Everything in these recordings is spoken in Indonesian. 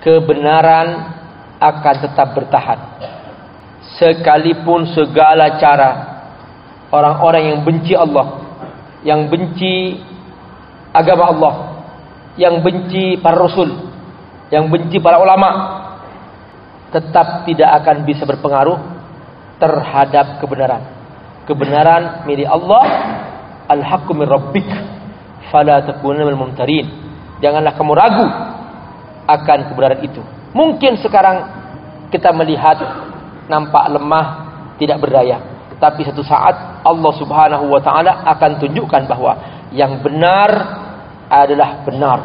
kebenaran akan tetap bertahan. Sekalipun segala cara orang-orang yang benci Allah, yang benci agama Allah, yang benci para rasul, yang benci para ulama, tetap tidak akan bisa berpengaruh terhadap kebenaran. Kebenaran milik Allah, al-haqqu min rabbik, fala takuna minal mumtarin. Janganlah kamu ragu akan kebenaran itu. Mungkin sekarang kita melihat nampak lemah, tidak berdaya. Tapi satu saat Allah Subhanahu wa taala akan tunjukkan bahwa yang benar adalah benar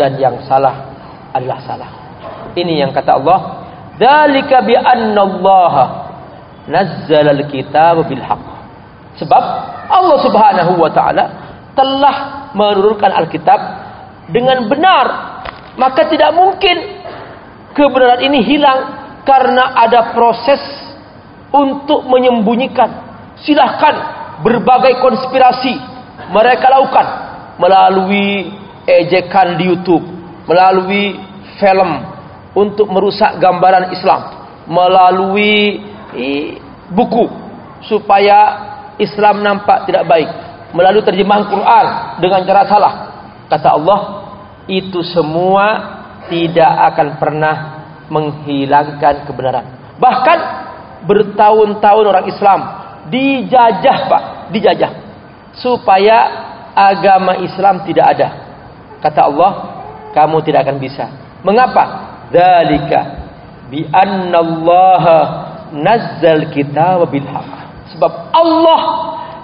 dan yang salah adalah salah. Ini yang kata Allah, "Dzalika bi anna Allah nazzala al-kitaba bil haqq." Sebab Allah Subhanahu wa taala telah menurunkan Alkitab dengan benar, maka tidak mungkin kebenaran ini hilang karena ada proses untuk menyembunyikan. Silahkan berbagai konspirasi mereka lakukan melalui ejekan di YouTube, melalui film untuk merusak gambaran Islam, melalui buku supaya Islam nampak tidak baik, melalui terjemahan Quran dengan cara salah. Kata Allah, itu semua tidak akan pernah menghilangkan kebenaran. Bahkan bertahun-tahun orang Islam dijajah, Pak, dijajah supaya agama Islam tidak ada. Kata Allah, kamu tidak akan bisa. Mengapa? Dalika bi annallaha nazzal kitab bil. Sebab Allah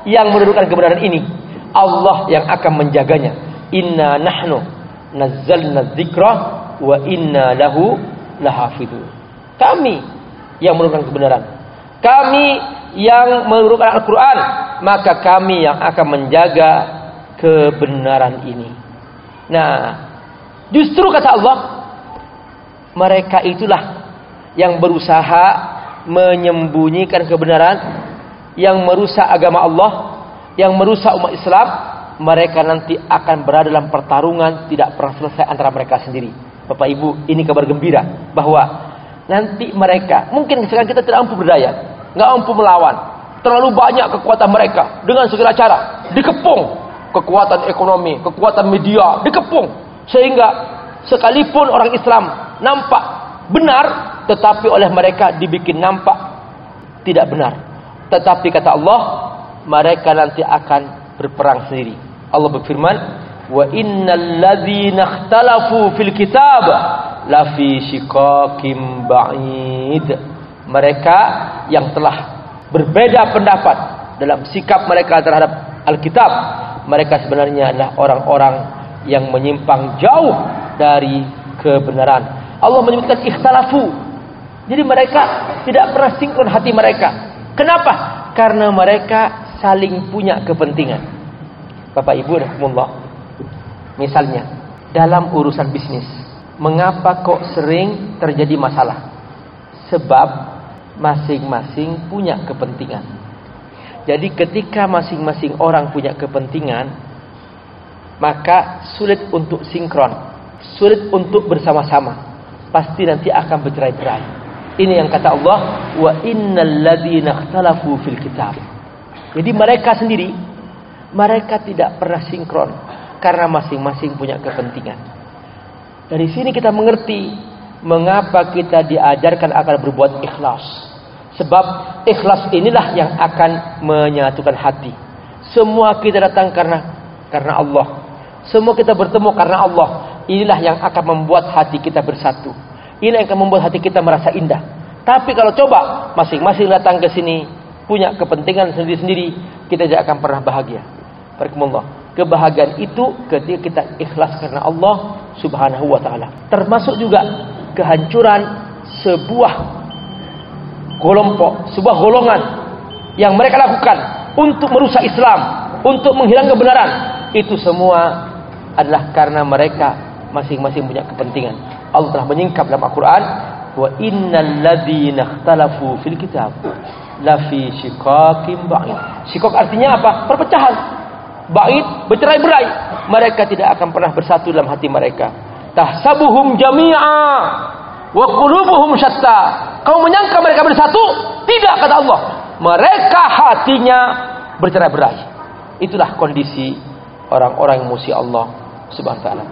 yang menurunkan kebenaran ini, Allah yang akan menjaganya. Inna nahnu nazzalna dzikra wa inna lahu lahafidhu. Kami yang menurunkan kebenaran. Kami yang menurunkan Al-Quran. Maka kami yang akan menjaga kebenaran ini. Nah, justru kata Allah, mereka itulah yang berusaha menyembunyikan kebenaran, yang merusak agama Allah, yang merusak umat Islam, mereka nanti akan berada dalam pertarungan tidak pernah selesai antara mereka sendiri. Bapak Ibu, ini kabar gembira bahwa nanti mereka mungkin sekarang kita tidak mampu berdaya, nggak mampu melawan. Terlalu banyak kekuatan mereka dengan segala cara dikepung kekuatan ekonomi, kekuatan media dikepung sehingga sekalipun orang Islam nampak benar tetapi oleh mereka dibikin nampak tidak benar. Tetapi kata Allah, mereka nanti akan berperang sendiri. Allah berfirman, wa innal ladzina fil kitab la fi shiqaqim ba'id mereka yang telah berbeda pendapat dalam sikap mereka terhadap Alkitab mereka sebenarnya adalah orang-orang yang menyimpang jauh dari kebenaran Allah menyebutkan ikhtalafu jadi mereka tidak pernah sinkron hati mereka kenapa? karena mereka saling punya kepentingan Bapak Ibu rahimahullah Misalnya, dalam urusan bisnis, mengapa kok sering terjadi masalah? Sebab masing-masing punya kepentingan. Jadi ketika masing-masing orang punya kepentingan, maka sulit untuk sinkron, sulit untuk bersama-sama. Pasti nanti akan bercerai-berai. Ini yang kata Allah, wa innal ladzina ikhtalafu fil kitab. Jadi mereka sendiri mereka tidak pernah sinkron karena masing-masing punya kepentingan. Dari sini kita mengerti mengapa kita diajarkan akan berbuat ikhlas. Sebab ikhlas inilah yang akan menyatukan hati. Semua kita datang karena karena Allah. Semua kita bertemu karena Allah. Inilah yang akan membuat hati kita bersatu. Ini yang akan membuat hati kita merasa indah. Tapi kalau coba masing-masing datang ke sini punya kepentingan sendiri-sendiri, kita tidak akan pernah bahagia. Barakallahu kebahagiaan itu ketika kita ikhlas karena Allah Subhanahu wa taala. Termasuk juga kehancuran sebuah kelompok, sebuah golongan yang mereka lakukan untuk merusak Islam, untuk menghilang kebenaran. Itu semua adalah karena mereka masing-masing punya kepentingan. Allah telah menyingkap dalam Al-Qur'an, "Wa innal ladzina ikhtalafu fil kitab la fi shiqaqin ba'id." Shiqaq artinya apa? Perpecahan bait bercerai-berai mereka tidak akan pernah bersatu dalam hati mereka tahsabuhum jami'a wa qulubuhum syatta. Kamu menyangka mereka bersatu? Tidak kata Allah. Mereka hatinya bercerai-berai. Itulah kondisi orang-orang yang Allah Subhanahu wa taala.